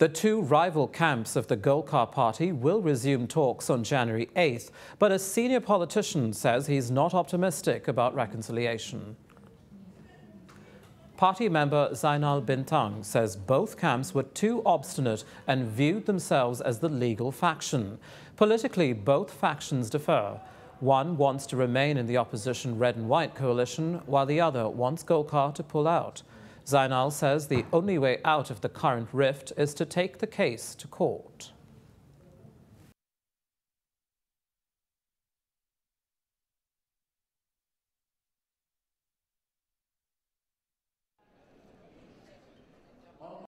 The two rival camps of the Golkar party will resume talks on January 8th, but a senior politician says he's not optimistic about reconciliation. Party member Zainal Bintang says both camps were too obstinate and viewed themselves as the legal faction. Politically, both factions differ. One wants to remain in the opposition red and white coalition, while the other wants Golkar to pull out. Zainal says the only way out of the current rift is to take the case to court.